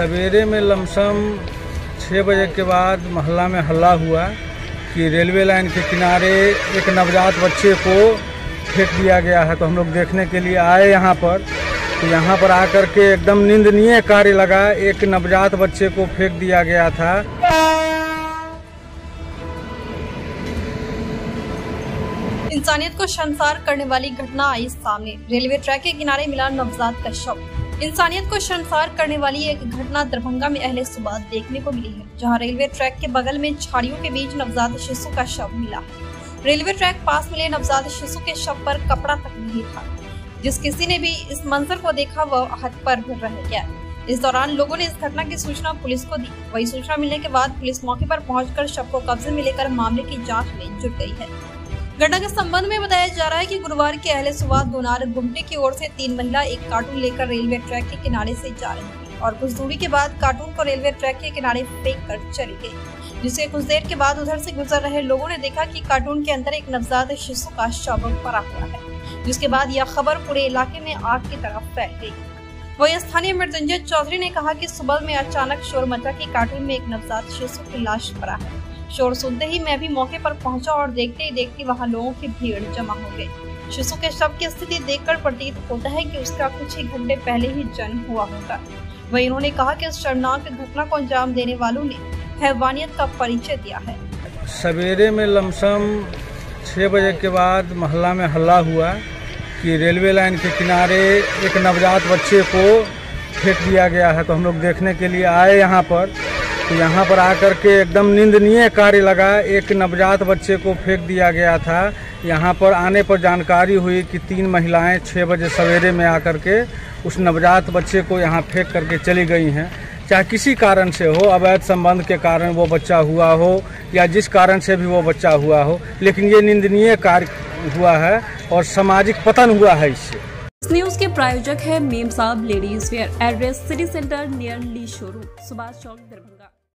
सवेरे में लमसम छः बजे के बाद मोहल्ला में हल्ला हुआ कि रेलवे लाइन के किनारे एक नवजात बच्चे को फेंक दिया गया है। तो हम लोग देखने के लिए आए यहाँ पर। तो यहाँ पर आकर के एकदम निंदनीय कार्य लगा। एक नवजात बच्चे को फेंक दिया गया था। इंसानियत को शर्मसार करने वाली घटना आई सामने। रेलवे ट्रैक के किनारे मिला नवजात का शव। इंसानियत को शर्मसार करने वाली एक घटना दरभंगा में अहले सुबह देखने को मिली है, जहाँ रेलवे ट्रैक के बगल में झाड़ियों के बीच नवजात शिशु का शव मिला। रेलवे ट्रैक पास मिले नवजात शिशु के शव पर कपड़ा तक नहीं था, जिस किसी ने भी इस मंजर को देखा, वह हतपर रह गया। इस दौरान लोगों ने इस घटना की सूचना पुलिस को दी। वही सूचना मिलने के बाद पुलिस मौके पर पहुंचकर शव को कब्जे में लेकर मामले की जाँच में जुट गई है। घटना के संबंध में बताया जा रहा है कि गुरुवार के अहले सुबह दोनार गुमटे की ओर से तीन महिला एक कार्टून लेकर रेलवे ट्रैक के किनारे से जा रही थी और कुछ दूरी के बाद कार्टून को रेलवे ट्रैक के किनारे फेंक कर चली गई। जिसके कुछ देर के बाद उधर से गुजर रहे लोगों ने देखा कि कार्टून के अंदर एक नवजात शिशु का शव पड़ा हुआ है, जिसके बाद यह खबर पूरे इलाके में आग की तरफ़ फैल गई। वही स्थानीय मृत्युंजय चौधरी ने कहा कि सुबह में अचानक शोर मचा कि कार्टून में एक नवजात शिशु की लाश पड़ा है। शोर सुनते ही मैं भी मौके पर पहुँचा और देखते ही देखते वहाँ लोगों की भीड़ जमा हो गई। शिशु के शव की स्थिति देखकर प्रतीत होता है कि उसका कुछ ही घंटे पहले ही जन्म हुआ होगा वही उन्होंने कहा कि इस शर्मनाक घटना को अंजाम देने वालों ने हैवानियत का परिचय दिया है। सवेरे में लमसम छः बजे के बाद मोहल्ला में हल्ला हुआ कि रेलवे लाइन के किनारे एक नवजात बच्चे को फेंक दिया गया है। तो हम लोग देखने के लिए आए यहाँ पर। तो यहाँ पर आकर के एकदम निंदनीय कार्य लगा। एक नवजात बच्चे को फेंक दिया गया था। यहाँ पर आने पर जानकारी हुई कि तीन महिलाएँ छः बजे सवेरे में आकर के उस नवजात बच्चे को यहाँ फेंक करके चली गई हैं। चाहे किसी कारण से हो, अवैध संबंध के कारण वो बच्चा हुआ हो, या जिस कारण से भी वो बच्चा हुआ हो, लेकिन ये निंदनीय कार्य हुआ है और सामाजिक पतन हुआ है इससे। इस न्यूज़ के प्रायोजक है मेम साहब ladies wear, address city centre near Lee showroom, Subhash Chowk Darbhanga.